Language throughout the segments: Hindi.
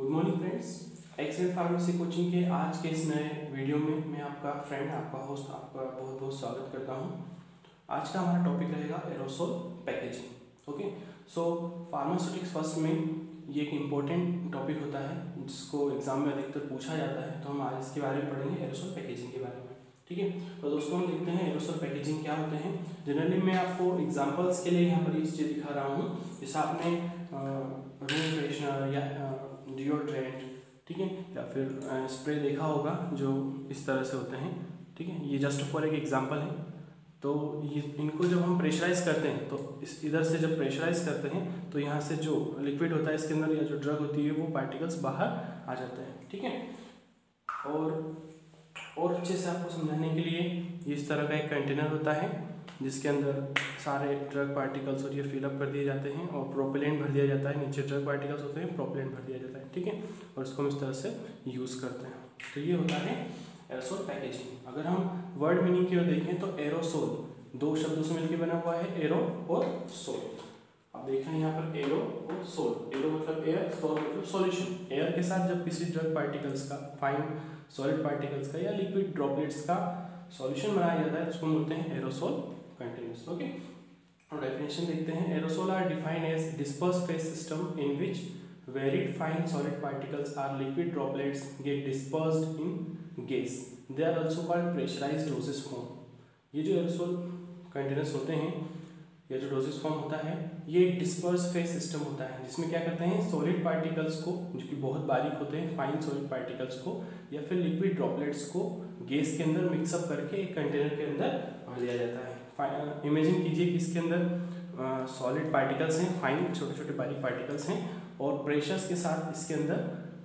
Good morning friends excel pharmacy coaching के आज के इस नए वीडियो में मैं आपका फ्रेंड आपका होस्ट आपका बहुत बहुत स्वागत करता हूँ। आज का हमारा टॉपिक रहेगा aerosol packaging okay so pharmaceutics first में ये एक इम्पोर्टेंट टॉपिक होता है, जिसको एग्ज़ाम में अधिकतर पूछा जाता है तो हम आज इसके बारे में पढ़ेंगे एरोसोल पैकेजिंग के बारे में। ठीक है? तो दोस्तों हम देखते हैं एरोसोल पैकेजिंग क्या होते हैं। जनरली मैं आपको एग्जांपल्स के लिए यहाँ पर ये चीज़ दिखा रहा हूँ। जैसे आपने रूम फ्रेशनर या डिओड्रेंट ठीक है? या फिर स्प्रे देखा होगा जो इस तरह से होते हैं, ठीक है? ये जस्ट फॉर एक एग्ज़ाम्पल है। तो ये, इनको जब हम प्रेशराइज करते हैं तो इस, इधर से जब प्रेशराइज करते हैं तो यहाँ से जो लिक्विड होता है इसके अंदर या जो ड्रग होती है, वो पार्टिकल्स बाहर आ जाते हैं, ठीक है? और और अच्छे से आपको समझाने के लिए इस तरह का एक कंटेनर होता है, जिसके अंदर सारे ड्रग पार्टिकल्स और ये फिलअप कर दिए जाते हैं और प्रोपेलेंट भर दिया जाता है। नीचे ड्रग पार्टिकल्स होते हैं प्रोपेलेंट भर दिया जाता है, ठीक है? और इसको हम इस तरह से यूज़ करते हैं। तो ये होता है एरोसोल पैकेजिंग अगर हम वर्ड मीनिंग की ओर देखें तो एरोसोल दो शब्दों से मिलकर बना हुआ है एरो और सोल आप देख रहे हैं यहाँ पर एरो और सोल एरो मतलब एयर सोल मतलब सॉल्यूशन एयर के साथ जब किसी ड्रग पार्टिकल्स का फाइन सॉलिड पार्टिकल्स का या लिक्विड ड्रॉपलेट्स का सॉल्यूशन बनाया जाता है उसको बोलते हैं एरोसोल कंटेनर्स ओके और डेफिनेशन देखते हैं। Aerosol are defined as disperse phase system in which varied fine solid particles or liquid droplets get dispersed in gas they are also called pressurise dosages form ये जो एरोसोल कंटेनर्स होते हैं, ये जो डोजेस फॉर्म होता है ये डिस्पर्स फेस सिस्टम होता है, जिसमें क्या करते हैं सॉलिड पार्टिकल्स को, जो कि बहुत बारीक होते हैं फाइन सॉलिड पार्टिकल्स को, या फिर लिक्विड ड्रॉपलेट्स को गैस के अंदर मिक्सअप करके एक कंटेनर के अंदर दिया जाता है। इमेजिन कीजिए कि इसके अंदर सॉलिड पार्टिकल्स हैं फाइन छोटे छोटे बारीक पार्टिकल्स हैं और प्रेशर्स के साथ इसके अंदर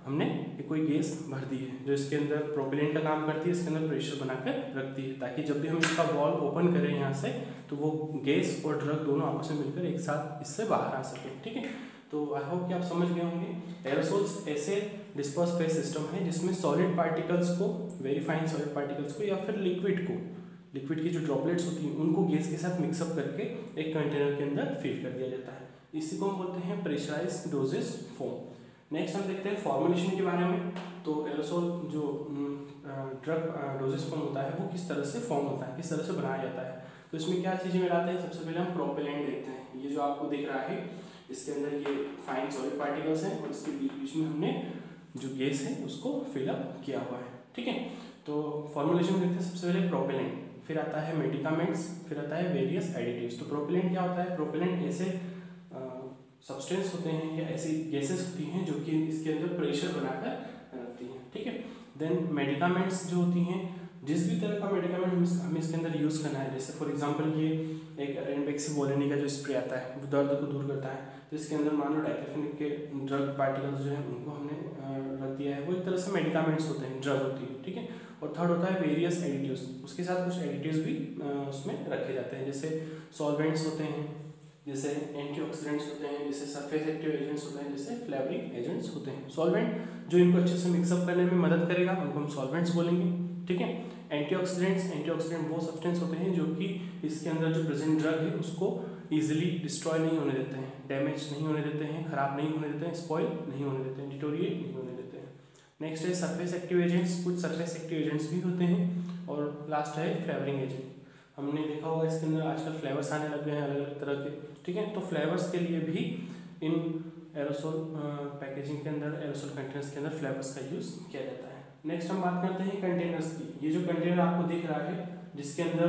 हमने एक कोई गैस भर दी है जो इसके अंदर प्रोपेलेंट का काम करती है, इसके अंदर प्रेशर बनाकर रखती है, ताकि जब भी हम इसका वॉल ओपन करें यहाँ से तो वो गैस और ड्रग दोनों आपस में मिलकर एक साथ इससे बाहर आ सके, ठीक है? तो आई होप कि आप समझ गए होंगे। एरोसोल्स ऐसे डिस्पर्स फेस सिस्टम है जिसमें सॉलिड पार्टिकल्स को वेरी फाइन सॉलिड पार्टिकल्स को, या फिर लिक्विड को लिक्विड की जो ड्रॉपलेट्स होती हैं, उनको गैस के साथ मिक्सअप करके एक कंटेनर के अंदर फिल कर दिया जाता है। इसी को हम बोलते हैं प्रेशराइज डोजेस फॉर्म नेक्स्ट हम देखते हैं फॉर्मुलेशन के बारे में। तो एरोसोल जो ड्रग डोजेस फॉर्म होता है, वो किस तरह से फॉर्म होता है, किस तरह से बनाया जाता है। तो इसमें क्या चीज़ें मिलाते हैं? सबसे पहले हम प्रोपेलेंट देखते हैं। ये जो आपको दिख रहा है, इसके अंदर ये फाइन सॉलिड पार्टिकल्स हैं और इसके बीच बीच में हमने जो गैस है, उसको फिलअप किया हुआ है। ठीक है? तो फॉर्मुलेशन देखते हैं, सबसे पहले प्रोपेलेंट फिर आता है मेडिकामेंट्स फिर आता है वेरियस एडिटिव्स तो प्रोपेलेंट क्या होता है? प्रोपेलेंट ऐसे सब्सटेंस होते हैं या ऐसी गैसेस होती हैं जो कि इसके अंदर प्रेशर बनाकर रखती हैं, ठीक है? देन मेडिकामेंट्स जो होती हैं, जिस भी तरह का मेडिकामेंट हमें इसके अंदर यूज़ करना है, जैसे फॉर एग्जांपल ये एक रेनबेक्सीबोलिनी का जो स्प्रे आता है वो दर्द को दूर करता है तो इसके अंदर मान लो के ड्रग पार्टिकल्स जो है, उनको हमने रख दिया है, वो एक तरह से मेडिकामेंट्स होते हैं ड्रग होती है, ठीक है? और थर्ड होता है वेरियस एडिटिव्स उसके साथ कुछ एडिटिव्स भी उसमें रखे जाते हैं, जैसे सॉल्वेंट्स होते हैं जैसे एंटीऑक्सीडेंट्स होते हैं, जैसे सरफेस एक्टिव एजेंट्स होते हैं, जैसे फ्लेवरिंग एजेंट्स होते हैं। सॉल्वेंट जो इनको अच्छे से मिक्सअप करने में मदद करेगा, उनको हम सॉल्वेंट्स बोलेंगे, ठीक है? एंटीऑक्सीडेंट्स एंटीऑक्सीडेंट वो सब्सटेंस होते हैं जो कि इसके अंदर जो प्रेजेंट ड्रग है, उसको ईजिली डिस्ट्रॉय नहीं होने देते हैं डैमेज नहीं होने देते हैं, खराब नहीं होने देते हैं स्पॉइल नहीं होने देते हैं डिटोरिएट नहीं होने देते हैं। नेक्स्ट है सरफेस एक्टिव एजेंट्स कुछ सरफेस एक्टिव एजेंट्स भी होते हैं, और लास्ट है फ्लेवरिंग एजेंट हमने देखा होगा इसके अंदर आजकल फ्लेवर्स आने लग गए हैं अलग अलग तरह के। ठीक है? तो फ्लेवर्स के लिए भी इन एरोसोल पैकेजिंग के अंदर, एरोसोल कंटेनर्स के अंदर फ्लेवर्स का यूज़ किया जाता है। नेक्स्ट हम बात करते हैं कंटेनर्स की। ये जो कंटेनर आपको दिख रहा है, जिसके अंदर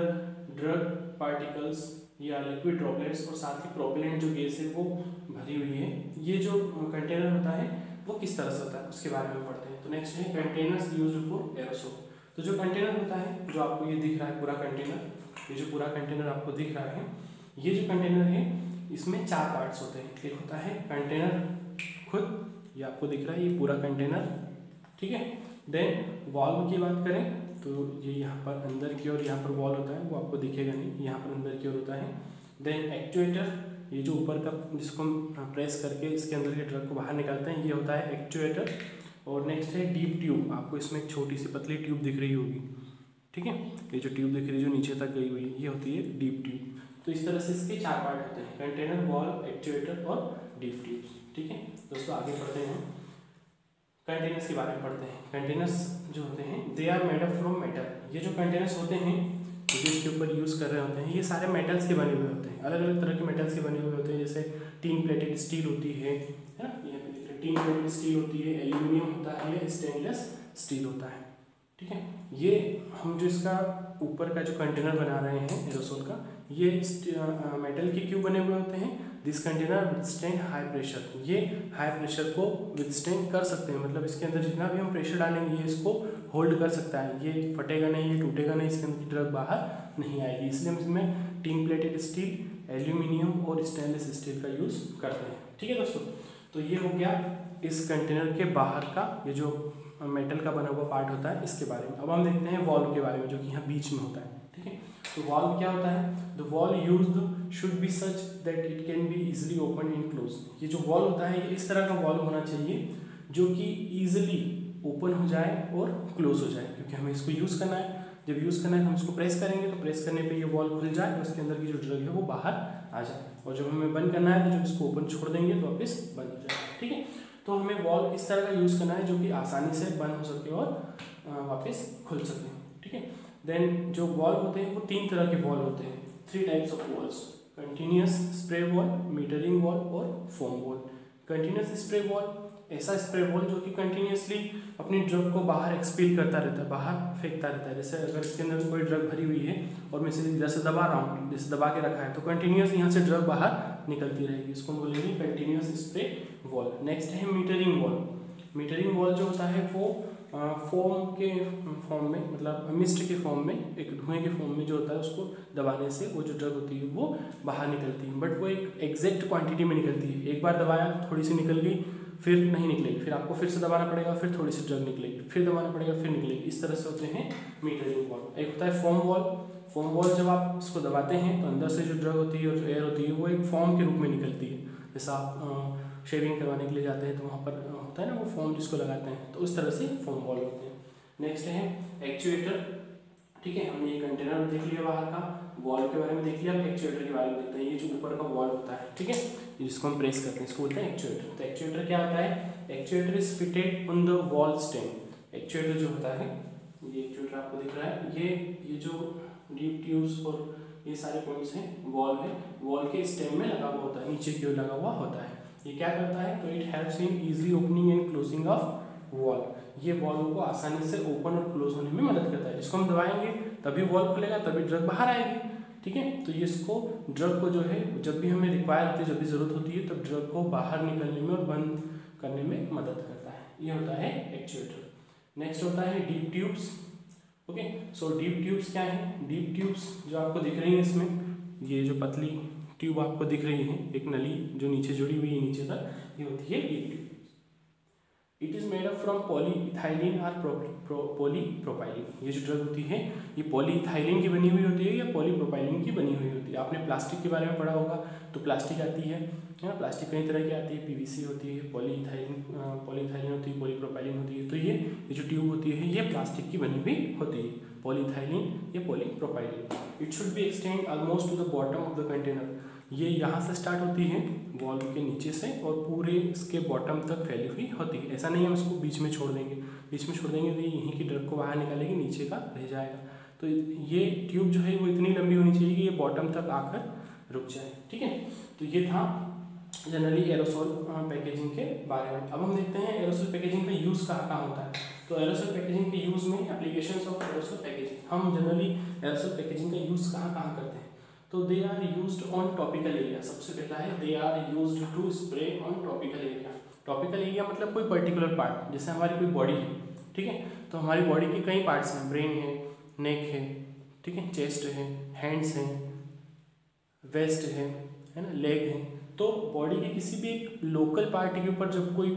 ड्रग पार्टिकल्स या लिक्विड ड्रॉपलेट्स और साथ ही प्रोपेलेंट जो गैस है वो भरी हुई है, ये जो कंटेनर होता है, वो किस तरह से होता है, उसके बारे में पढ़ते हैं। तो नेक्स्ट है कंटेनर्स यूज़ फॉर एरोसोल तो जो कंटेनर होता है, जो आपको ये दिख रहा है पूरा कंटेनर ये जो पूरा कंटेनर आपको दिख रहा है, ये जो कंटेनर है, इसमें चार पार्ट्स होते हैं। एक होता है कंटेनर खुद, ये आपको दिख रहा है, ये पूरा कंटेनर ठीक है? देन वॉल्व की बात करें तो ये यहाँ पर अंदर की ओर, यहाँ पर वॉल होता है, वो आपको दिखेगा नहीं, यहाँ पर अंदर की ओर होता है। देन एक्चुएटर ये जो ऊपर का जिसको हम प्रेस करके इसके अंदर के ड्रग को बाहर निकालते हैं, ये होता है एक्चुएटर और नेक्स्ट है डीप ट्यूब आपको इसमें एक छोटी सी पतली ट्यूब दिख रही होगी। ठीक है? ये जो ट्यूब दिख रही है जो नीचे तक गई हुई है, ये होती है डीप ट्यूब तो इस तरह से इसके चार पार्ट होते हैं कंटेनर वॉल एक्चुएटर और डीप ट्यूब ठीक है? दोस्तों, आगे बढ़ते हैं कंटेनर्स के बारे में पढ़ते हैं. कंटेनर्स जो होते हैं they are made up from metal ये जो कंटेनर्स होते हैं जो इसके ऊपर यूज़ कर रहे होते हैं, ये सारे मेटल्स के बने हुए होते हैं. अलग अलग तरह के मेटल्स के बने हुए होते हैं, जैसे टीन प्लेटेड स्टील होती है ना? यहाँ पे टीन प्लेटेड स्टील होती है एल्यूमिनियम होता है स्टेनलेस स्टील होता है. ठीक है? ये हम जो इसका ऊपर का जो कंटेनर बना रहे हैं एरोसोल का, ये मेटल के क्यों बने हुए होते हैं? This container withstand high pressure ये हाई प्रेशर को विदस्टैंड कर सकते हैं। मतलब इसके अंदर जितना भी हम प्रेशर डालेंगे, ये इसको होल्ड कर सकता है। ये फटेगा नहीं, ये टूटेगा नहीं, इसके अंदर ड्रग बाहर नहीं आएगी। इसलिए हम इसमें टीन प्लेटेड स्टील एल्यूमिनियम और स्टेनलेस स्टील का यूज़ करते हैं। ठीक है दोस्तों? तो ये हो गया इस कंटेनर के बाहर का, ये जो मेटल का बना हुआ पार्ट होता है, इसके बारे में। अब हम देखते हैं वॉल्व के बारे में, जो कि यहाँ बीच में होता है, ठीक है? तो वॉल्व क्या होता है? The valve used should be such that it can be easily open and close ये जो वॉल होता है, ये इस तरह का वॉल्व होना चाहिए, जो कि ईजिली ओपन हो जाए और क्लोज हो जाए, क्योंकि हमें इसको यूज़ करना है। जब यूज़ करना है, हम इसको प्रेस करेंगे तो प्रेस करने पे ये वॉल खुल जाए और उसके अंदर की जो ड्रग है, वो बाहर आ जाए। और जब हमें बंद करना है तो जब इसको ओपन छोड़ देंगे तो वापस बंद हो जाए, ठीक है? तो हमें वॉल इस तरह का यूज़ करना है जो कि आसानी से बंद हो सके और वापस खुल सके ठीक है? देन जो वॉल होते हैं, वो तीन तरह के वॉल होते हैं। Three types of valves continuous spray valve metering valve और foam valve continuous spray valve ऐसा स्प्रे वॉल जो कि कंटिन्यूसली अपनी ड्रग को बाहर एक्सपील करता रहता है, बाहर फेंकता रहता है। जैसे अगर इसके अंदर कोई ड्रग भरी हुई है और मैं इसे जैसे दबा रहा हूँ, जैसे दबा के रखा है तो कंटिन्यूस यहाँ से ड्रग बाहर निकलती रहेगी। इसको हम बोलेंगे कंटिन्यूस स्प्रे वॉल नेक्स्ट है मीटरिंग वॉल मीटरिंग वॉल जो होता है वो फॉर्म के फॉर्म में मतलब मिस्ट के फॉर्म में, एक धुएँ के फॉर्म में जो होता है उसको दबाने से वो जो ड्रग होती है वो बाहर निकलती है। बट वो एक एग्जैक्ट क्वांटिटी में निकलती है। एक बार दबाया, थोड़ी सी निकल गई, फिर नहीं निकलेगी। फिर आपको फिर से दबाना पड़ेगा, फिर थोड़ी सी ड्रग निकलेगी, फिर दबाना पड़ेगा, फिर निकलेगी। इस तरह से होते हैं मीटरिंग वॉल एक होता है फॉर्म वॉल फॉर्म वॉल जब आप इसको दबाते हैं तो अंदर से जो ड्रग होती है और जो एयर होती है, वो एक फॉर्म के रूप में निकलती है। जैसा आप शेविंग करवाने के लिए जाते हैं तो वहाँ पर होता है ना वो फॉर्म जिसको लगाते हैं तो उस तरह से फॉर्म वॉल होते हैं। नेक्स्ट है एक्चुएटर ठीक है, हमने ये कंटेनर देख लिया बाहर का वॉल के बारे में देख लिया एक्चुएटर के बारे में देखते हैं। ये जो ऊपर का वॉल होता है, ठीक है जिसको हम प्रेस करते हैं, इसको बोलते हैं एक्चुएटर तो एक्चुएटर क्या होता है? Actuator is fitted on the valve stem actuator जो होता है, ये एक्चुएटर आपको दिख रहा है, ये ये जो डीप ट्यूब्स और ये सारे पॉइंट्स हैं वॉल है वॉल के स्टेम में लगा हुआ होता है, नीचे की ओर लगा हुआ होता है। ये क्या करता है? तो it helps in easily opening and closing of valve ये वॉल को आसानी से ओपन और क्लोज होने में मदद करता है। जिसको हम दबाएँगे, तभी वॉल खुलेगा, तभी ड्रग बाहर आएगी। ठीक है? तो ये इसको ड्रग को जो है, जब भी हमें रिक्वायर होती है, जब भी ज़रूरत होती है, तब ड्रग को बाहर निकलने में और बंद करने में मदद करता है। ये होता है एक्चुएटर नेक्स्ट होता है dip tubes okay so dip tubes क्या है? डीप ट्यूब्स जो आपको दिख रही है इसमें, ये जो पतली ट्यूब आपको दिख रही है, एक नली जो नीचे जुड़ी हुई है, नीचे तक, ये होती है, ये tube it is made up from polyethylene और पॉलीप्रोपाइलिन ये जो ड्रग होती है, ये पॉलीइथाइलिन की बनी हुई होती है या पॉलीप्रोपाइलिन की बनी हुई होती है? आपने प्लास्टिक के बारे में पढ़ा होगा तो प्लास्टिक आती है है ना? प्लास्टिक कई तरह की आती है पीवीसी होती है पॉलीइथाइलिन पॉलीइथाइलिन होती है पॉलीप्रोपाइलिन होती है। तो ये ये जो ट्यूब होती है, ये प्लास्टिक की बनी हुई होती है पॉलीथाइलिन या polypropylene it should be extend almost to the bottom of the container ये यहाँ से स्टार्ट होती है वॉल के नीचे से और पूरे इसके बॉटम तक फैली हुई होती है। ऐसा नहीं हम इसको बीच में छोड़ देंगे। बीच में छोड़ देंगे तो यहीं की ड्रग को बाहर निकालेगी, नीचे का रह जाएगा। तो ये ट्यूब जो है वो इतनी लंबी होनी चाहिए कि ये बॉटम तक आकर रुक जाए, ठीक है? तो ये था जनरली एरोसोल पैकेजिंग के बारे में। अब हम देखते हैं एरोसोल पैकेजिंग का यूज़ कहाँ कहाँ होता है। तो एरोसोल पैकेजिंग के यूज़ में एप्लीकेशन ऑफ़ एरोसोल पैकेजिंग हम जनरली एरोसोल पैकेजिंग का यूज़ कहाँ कहाँ करते हैं? तो they are use on topical area सबसे पहला है they are use to spray on topical area topical area मतलब कोई पर्टिकुलर पार्ट जैसे हमारी कोई बॉडी है, ठीक है? तो हमारी बॉडी के कई पार्ट्स हैं ब्रेन है नेक है, ठीक है? चेस्ट है हैंड्स हैं वेस्ट है है ना? लेग है। तो बॉडी के किसी भी एक लोकल पार्ट के ऊपर जब कोई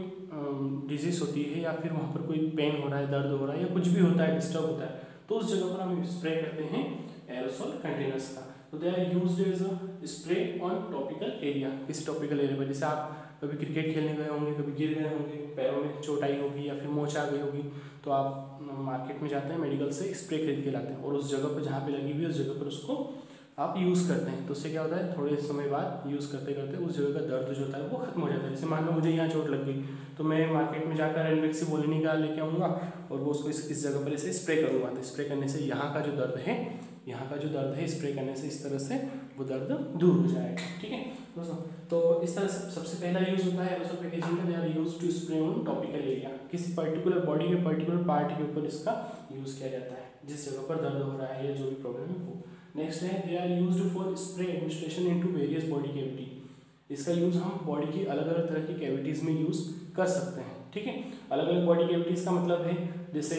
डिज़ीज़ होती है या फिर वहाँ पर कोई पेन हो रहा है, दर्द हो रहा है या कुछ भी होता है डिस्टर्ब होता है तो उस जगह पर हम स्प्रे करते हैं एरोसोल कंटेनर्स का। तो they are use as a spray on topical area किसी टॉपिकल एरिया पर जैसे आप कभी क्रिकेट खेलने गए होंगे कभी गिर गए होंगे पैरों में चोट आई होगी या फिर मोच आ गई होगी तो आप मार्केट में जाते हैं मेडिकल से स्प्रे खरीद के लाते हैं और उस जगह पर जहाँ पे लगी हुई है उस जगह पर उसको आप यूज़ करते हैं। तो उससे क्या होता है? थोड़े समय बाद यूज़ करते करते उस जगह का दर्द जो होता है वो खत्म हो जाता है। जैसे मान लो मुझे यहाँ चोट लग गई तो मैं मार्केट में जाकर रेनवेक्सी बोलने का लेके आऊँगा और वो उसको इस, इस जगह पर इसे स्प्रे करूँगा। तो स्प्रे करने से यहाँ का जो दर्द है यहाँ का जो दर्द है स्प्रे करने से इस तरह से वो दर्द दूर हो जाएगा, ठीक है? दोस्तों तो इस तरह से सबसे पहला यूज़ होता है use to spray on topical area किसी पर्टिकुलर बॉडी के पर्टिकुलर पार्ट के ऊपर इसका यूज़ किया जाता है, जिस जगह पर दर्द हो रहा है या जो भी प्रॉब्लम है वो। नेक्स्ट है they are use for spray administration into various body cavity इसका यूज़ हम बॉडी की अलग अलग तरह की कैविटीज़ में यूज़ कर सकते हैं, ठीक है? अलग अलग बॉडी कैविटीज़ का मतलब है, जैसे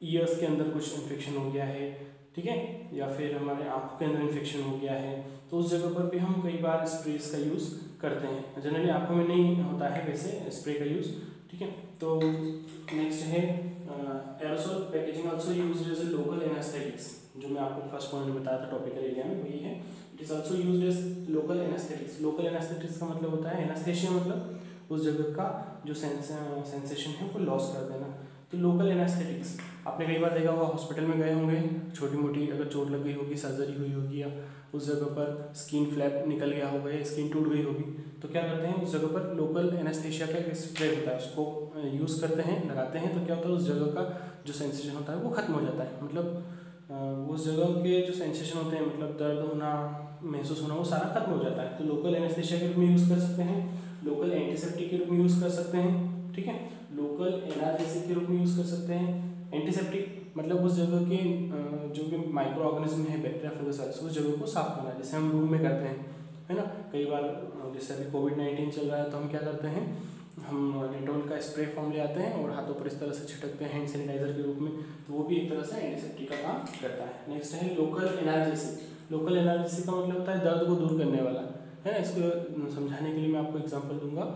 ईयर्स के अंदर कुछ इन्फेक्शन हो गया है, ठीक है? या फिर हमारे आँखों के अंदर इन्फेक्शन हो गया है तो उस जगह पर भी हम कई बार स्प्रेस का यूज़ करते हैं। जनरली आँखों में नहीं होता है वैसे स्प्रे का यूज़ ठीक है? तो नेक्स्ट है aerosol packaging also use as a local anaesthetics जो मैं आपको फ़र्स्ट पॉइंट में बताया था टॉपिकल एरिया में, वही है। It is also use as local anaesthetics local anaesthetics का मतलब होता है एनास्थेशिया मतलब उस जगह का जो सेंसेशन है, वो लॉस कर देना। तो लोकल एनास्थेटिक्स आपने कई बार देखा होगा हॉस्पिटल में गए होंगे छोटी मोटी अगर चोट लग गई होगी सर्जरी हुई होगी या उस जगह पर स्किन फ्लैप निकल गया होगा या स्किन टूट गई होगी तो क्या करते हैं, उस जगह पर लोकल एनास्थेशिया का एक स्प्रे होता है, उसको यूज़ करते हैं, लगाते हैं तो क्या होता है, उस जगह का जो सेंसेशन होता है वो खत्म हो जाता है। मतलब उस जगह के जो सेंसेशन होते हैं मतलब दर्द होना, महसूस होना, वो सारा खत्म हो जाता है। तो लोकल एनास्थेशिया के रूप में यूज़ कर सकते हैं लोकल एंटीसेप्टिक के रूप में यूज़ कर सकते हैं, ठीक है? लोकल एनाल्जेसिक के रूप में यूज़ कर सकते हैं एंटीसेप्टिक मतलब उस जगह के जो भी माइक्रो ऑर्गेनिज्म है बैक्टीरिया फंगस उस जगह को साफ़ करना। जैसे हम रूम में करते हैं, है ना? कई बार जैसे अभी कोविड नाइन्टीन चल रहा है तो हम क्या करते हैं, हम डेटोल का स्प्रे फॉर्म ले आते हैं और हाथों पर इस तरह से छिटकते हैं हैंड सैनिटाइजर के रूप में तो वो भी एक तरह से एंटीसेप्टिक का काम करता है। नेक्स्ट है लोकल एनार्जेसिक लोकल एनार्जेसिक का मतलब होता है दर्द को दूर करने वाला, है ना? इसको समझाने के लिए मैं आपको एग्ज़ाम्पल दूँगा।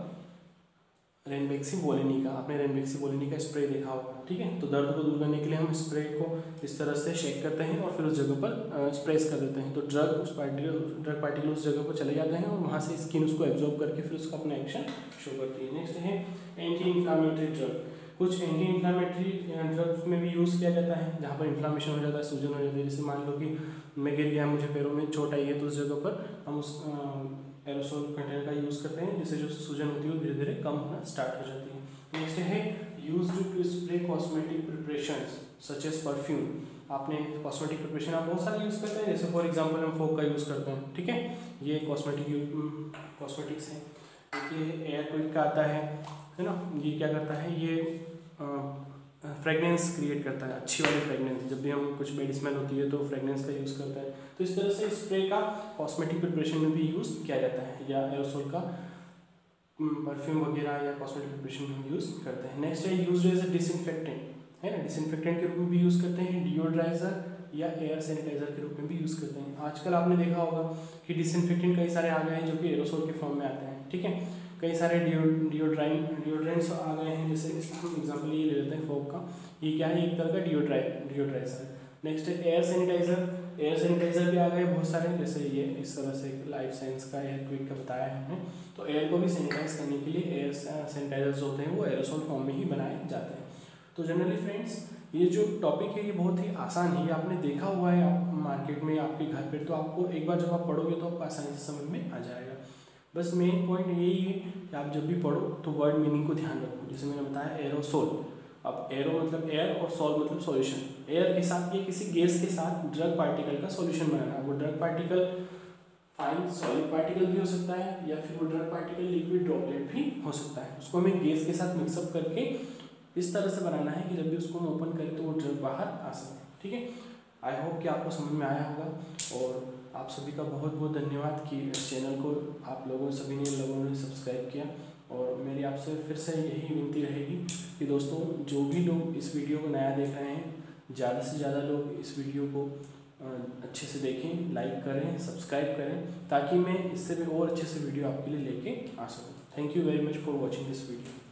रेनबेक्सी बोलिनी का, आपने रेनबेक्सी बोलिनी का स्प्रे देखा होगा, ठीक है? तो दर्द को दूर करने के लिए हम स्प्रे को इस तरह से शेक करते हैं और फिर उस जगह पर स्प्रेस कर देते हैं। तो ड्रग उस पार्टिकल ड्रग पार्टिकल उस जगह पर चले जाते हैं और वहाँ से स्किन उसको एब्जॉर्ब करके फिर उसका अपना एक्शन शो करती है। नेक्स्ट है एंटी इन्फ्लामेटरी ड्रग कुछ एंटी इन्फ्लामेटरी ड्रग्स में भी यूज़ किया जाता है, जहाँ पर इन्फ्लामेशन हो जाता है, सूजन हो जाती है। जैसे मान लो कि मैं गिर गया, मुझे पैरों में चोट आई है तो उस जगह पर हम उस एरोसोल कंटेनर का यूज़ करते हैं, जिससे जो सूजन होती है वो धीरे धीरे कम होना स्टार्ट हो जाती है। नेक्स्ट है use to spray cosmetic preparation such as perfume आपने कॉस्मेटिक प्रिपरेशन आप बहुत सारे यूज़ करते हैं, जैसे फॉर एग्ज़ाम्पल हम फोक का यूज़ करते हैं, ठीक है? ये कॉस्मेटिक कॉस्मेटिक्स है। ये एयर क्विक का आता है है ना? ये क्या करता है? ये फ्रेगनेंस क्रिएट करता है, अच्छी वाली फ्रेगनेंस। जब भी हम कुछ बेड स्मेल होती है तो फ्रेगनेंस का यूज़ करता है। तो इस तरह से स्प्रे का कॉस्मेटिक प्रिपरेशन में भी यूज़ किया जाता है, या एरोसोल का परफ्यूम वगैरह या कॉस्मेटिक प्रिपरेशन में यूज़ करते हैं। नेक्स्ट है यूज़ एज ए डिसइनफेक्टेंट है ना? डिसइनफेक्टेंट के रूप में भी यूज़ करते हैं डिओड्राइजर या एयर सैनिटाइजर के रूप में भी यूज़ करते हैं। आजकल आपने देखा होगा कि डिसइनफेक्टेंट कई सारे आ गए हैं जो कि एरोसोल के फॉर्म में आते हैं, ठीक है? कई सारे डिओड्राइन डिओड्रेंट्स आ गए हैं, जैसे हम एग्ज़ाम्पल ये ले लेते हैं फोक का। ये क्या है? एक तरह का डिओड्राइ, डिओड्राइजर। नेक्स्ट है एयर सैनिटाइजर एयर सैनिटाइजर भी आ गए बहुत सारे, जैसे ये इस तरह से लाइफ साइंस का एयर क्विक का बताया है हमने। तो एयर को भी सैनिटाइज करने के लिए एयर सैनिटाइजर्स होते हैं, वो एरोसोल फॉर्म में ही बनाए जाते हैं। तो जनरली फ्रेंड्स ये जो टॉपिक है, ये बहुत ही आसान है। ये आपने देखा हुआ है, आप मार्केट में, आपके घर पर तो आपको एक बार जब आप पढ़ोगे तो आपको आसानी से समझ में आ जाएगा। बस मेन पॉइंट यही है कि आप जब भी पढ़ो तो वर्ड मीनिंग को ध्यान रखो। जैसे मैंने बताया एरोसोल अब एरो मतलब एयर और सोल मतलब सॉल्यूशन एयर के साथ ये किसी गैस के साथ ड्रग पार्टिकल का सॉल्यूशन बनाना। वो drug particle fine solid particle भी हो सकता है या फिर वो ड्रग पार्टिकल लिक्विड ड्रॉपलेट भी हो सकता है। उसको हमें गैस के साथ मिक्सअप करके इस तरह से बनाना है कि जब भी उसको हम ओपन करें तो वो ड्रग बाहर आ सके। ठीक है? आई होप कि आपको समझ में आया होगा और आप सभी का बहुत बहुत धन्यवाद कि इस चैनल को आप लोगों, सभी ने लोगों ने सब्सक्राइब किया। और मेरी आपसे फिर से यही विनती रहेगी कि दोस्तों, जो भी लोग इस वीडियो को नया देख रहे हैं, ज़्यादा से ज़्यादा लोग इस वीडियो को अच्छे से देखें लाइक करें सब्सक्राइब करें, ताकि मैं इससे भी और अच्छे से वीडियो आपके लिए लेके आ सकूँ। Thank you very much for watching this video